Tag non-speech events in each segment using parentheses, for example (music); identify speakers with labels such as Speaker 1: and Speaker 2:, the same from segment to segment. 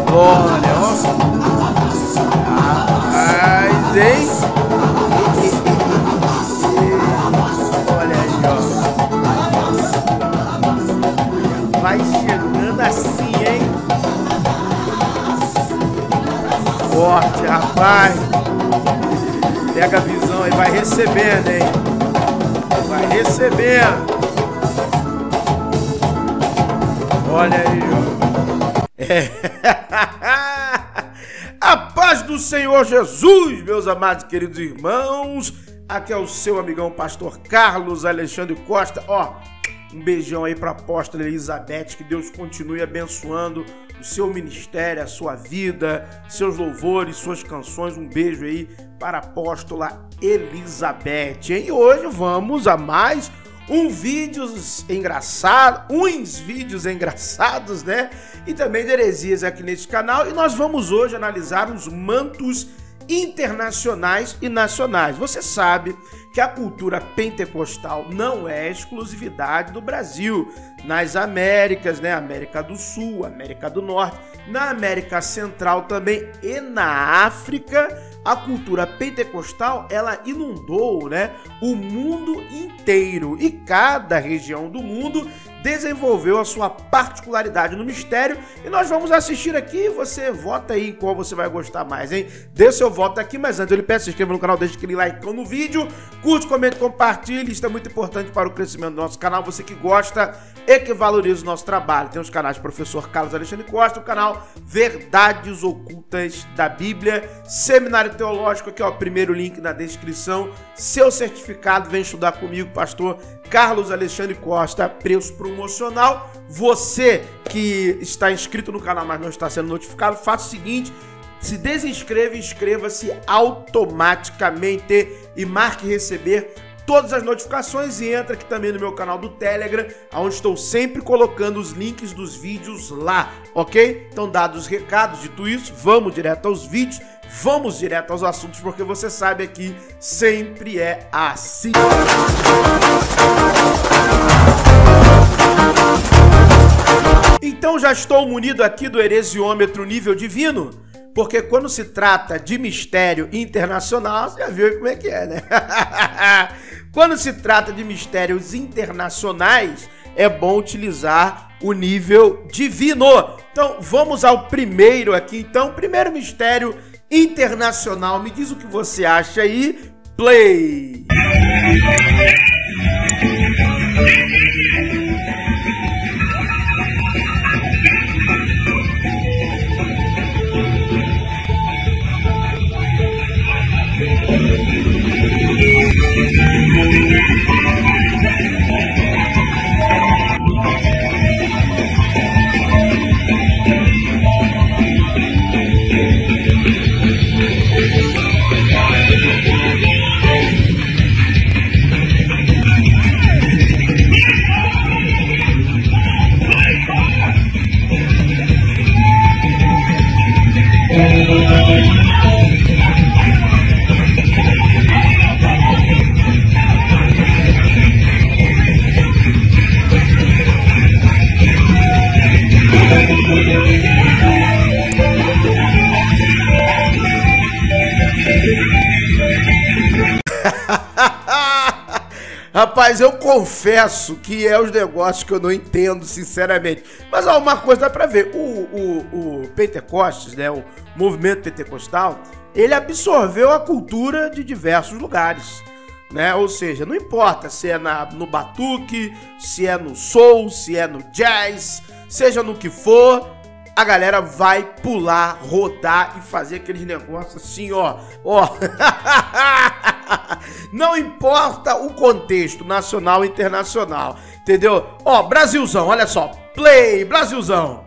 Speaker 1: glória, ó. Rapaz, hein? Olha aí, ó. Vai chegando assim, hein? Forte, rapaz. Pega a visão aí, vai recebendo, hein? Vai recebendo. Olha aí, ó. É. (laughs) A paz do Senhor Jesus, meus amados e queridos irmãos. Aqui é o seu amigão pastor Carlos Alexandre Costa. Ó, um beijão aí para a apóstola Elizabeth, que Deus continue abençoando o seu ministério, a sua vida, seus louvores, suas canções. Um beijo aí para a apóstola Elizabeth. E hoje vamos a mais um vídeos engraçados, uns vídeos engraçados, né? E também de heresias aqui nesse canal. E nós vamos hoje analisar os mantos internacionais e nacionais. Você sabe que a cultura pentecostal não é exclusividade do Brasil. Nas Américas, né? América do Sul, América do Norte, na América Central também e na África, a cultura pentecostal ela inundou, né, o mundo inteiro. E cada região do mundo desenvolveu a sua particularidade no mistério e nós vamos assistir aqui. Você vota aí qual você vai gostar mais, hein? Dê seu voto aqui, mas antes eu lhe peço se inscreva no canal, deixe aquele like no vídeo, curte, comente, compartilhe. Isso é muito importante para o crescimento do nosso canal. Você que gosta e que valoriza o nosso trabalho. Tem os canais Professor Carlos Alexandre Costa, o canal Verdades Ocultas da Bíblia, Seminário Teológico, aqui ó, primeiro link na descrição. Seu certificado, vem estudar comigo, pastor Carlos Alexandre Costa, preço promocional. Você que está inscrito no canal, mas não está sendo notificado, faça o seguinte: se desinscreva inscreva-se automaticamente e marque receber todas as notificações e entra aqui também no meu canal do Telegram, onde estou sempre colocando os links dos vídeos lá, ok? Então, dados os recados, dito isso, vamos direto aos vídeos, vamos direto aos assuntos, porque você sabe aqui sempre é assim. Então já estou munido aqui do heresiômetro nível divino, porque quando se trata de mistério internacional, você já viu como é que é, né? (laughs) quando se trata de mistérios internacionais, é bom utilizar o nível divino. Então vamos ao primeiro aqui. Então, primeiro mistério internacional. Me diz o que você acha aí. Play! (laughs) Rapaz, eu confesso que é os negócios que eu não entendo, sinceramente. Mas ó, uma coisa dá pra ver: o, o, o Pentecostes, né, o movimento pentecostal, ele absorveu a cultura de diversos lugares. Né? Ou seja, não importa se é na, no batuque, se é no soul, se é no jazz, seja no que for, a galera vai pular, rodar e fazer aqueles negócios assim, ó, ó. (laughs) Não importa o contexto nacional e internacional, entendeu? Ó, Brasilzão, olha só, play, Brasilzão.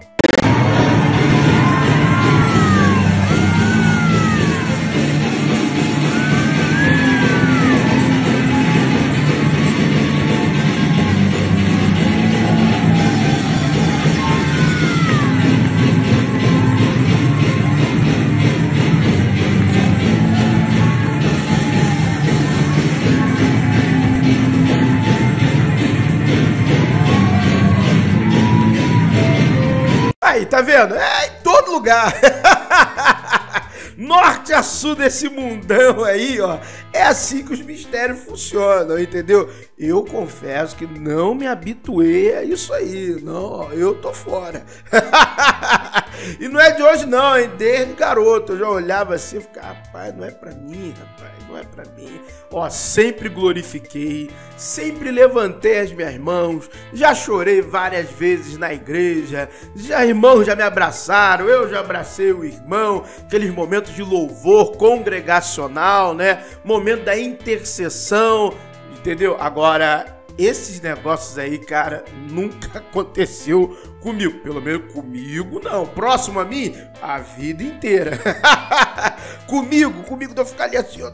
Speaker 1: Tá vendo? É, em todo lugar. (laughs) norte a sul desse mundão aí, ó. É assim que os mistérios funcionam, entendeu? Eu confesso que não me habituei a isso aí. Não, eu tô fora. (laughs) e não é de hoje não, hein? Desde garoto eu já olhava assim e ficava, rapaz, não é pra mim, rapaz, não é pra mim. Ó, sempre glorifiquei, sempre levantei as minhas mãos, já chorei várias vezes na igreja, já irmãos já me abraçaram, eu já abracei o irmão, aqueles momentos de louvor congregacional, né? Momento da intercessão, entendeu? Agora, esses negócios aí, cara, nunca (laughs) aconteceu comigo. Pelo menos comigo, não. Próximo a mim, a vida inteira. (laughs) comigo, comigo, eu ficar ali assim, ó.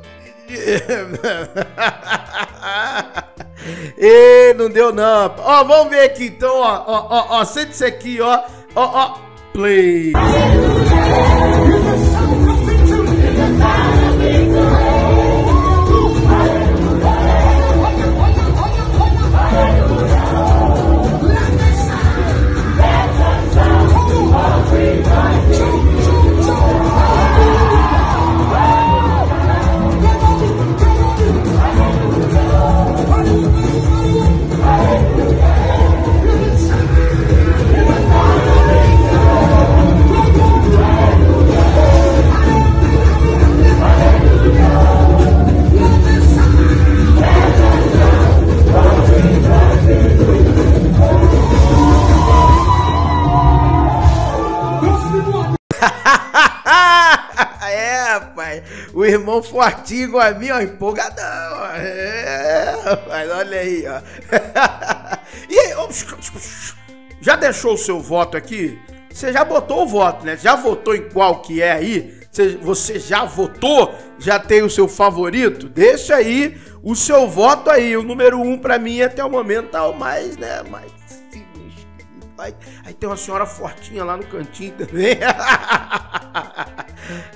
Speaker 1: (laughs) e não deu não. Ó, vamos ver aqui então, ó, ó, ó, ó sente-se aqui, ó, ó, ó, play. O irmão fortinho a mim, ó, empolgadão. É, mas olha aí, ó. (laughs) e aí, já deixou o seu voto aqui? Você já botou o voto, né? Já votou em qual que é aí? Você já votou? Já tem o seu favorito? Deixa aí o seu voto aí. O número um para mim até o momento tá o mais, né? Mais Aí, aí, tem uma senhora fortinha lá no cantinho também. (laughs)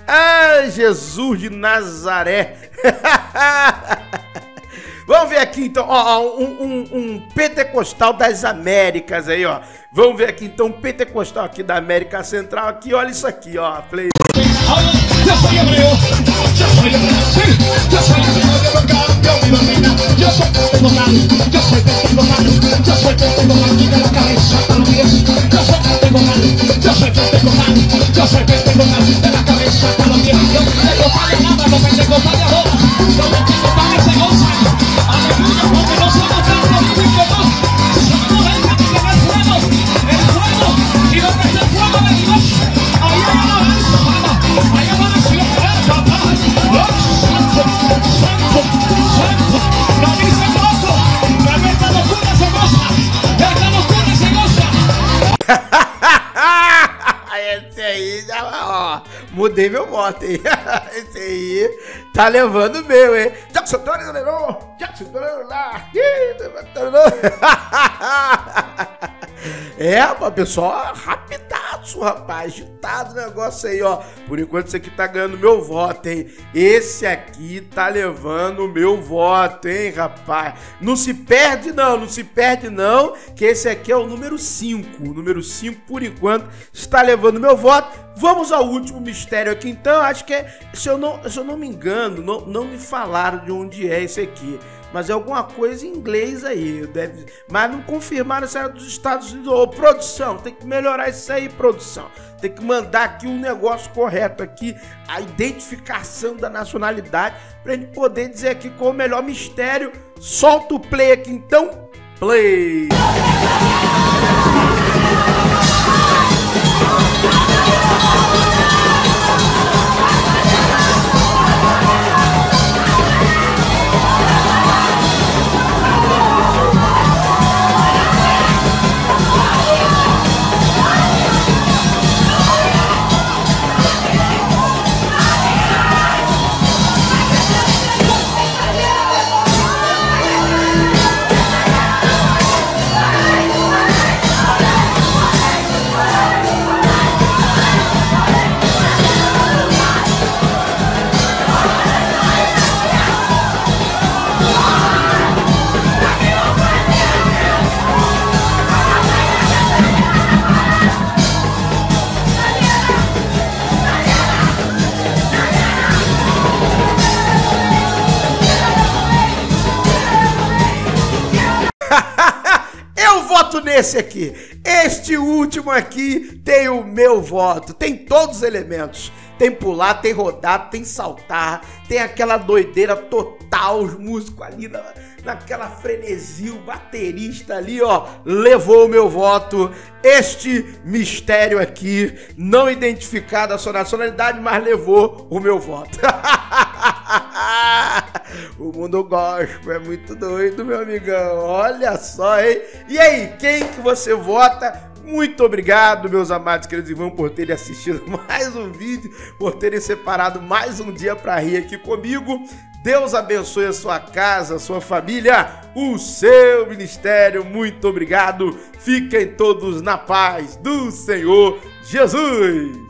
Speaker 1: ah, Jesus de Nazaré. (laughs) Vamos ver aqui então, ó, um, um, um, pentecostal das Américas aí, ó. Vamos ver aqui então, um pentecostal aqui da América Central aqui, olha isso aqui, ó. Play. Ó, mudei meu voto, hein? (laughs) Esse aí tá levando meu, hein? Jackson Tony acelerou! Jackson Tony lá! (laughs) É, mas pessoal, rapidaço, rapaz. Agitado o negócio aí, ó. Por enquanto, esse aqui tá ganhando meu voto, hein? Esse aqui tá levando meu voto, hein, rapaz? Não se perde, não, não se perde, não. Que esse aqui é o número 5. O número 5, por enquanto, está levando meu voto. Vamos ao último mistério aqui, então. Acho que é. Se eu não, se eu não me engano, não, não me falaram de onde é esse aqui mas é alguma coisa em inglês aí. Deve... Mas não confirmaram se era dos Estados Unidos. Ô, produção, tem que melhorar isso aí, produção. Tem que mandar aqui um negócio correto aqui, a identificação da nacionalidade, pra gente poder dizer aqui qual o melhor mistério. Solta o play aqui então. Play! Nesse aqui. Este último aqui tem o meu voto. Tem todos os elementos. Tem pular, tem rodar, tem saltar, tem aquela doideira total, os músicos ali na, naquela frenesia, o baterista ali, ó, levou o meu voto. Este mistério aqui, não identificado a sua nacionalidade, mas levou o meu voto. (laughs) o mundo gospel é muito doido, meu amigão. Olha só, hein? E aí, quem que você vota? Muito obrigado, meus amados queridos irmãos, por terem assistido (laughs) mais um vídeo, por terem separado mais um dia para rir aqui comigo. Deus abençoe a sua casa, a sua família, o seu ministério. Muito obrigado. Fiquem todos na paz do Senhor Jesus.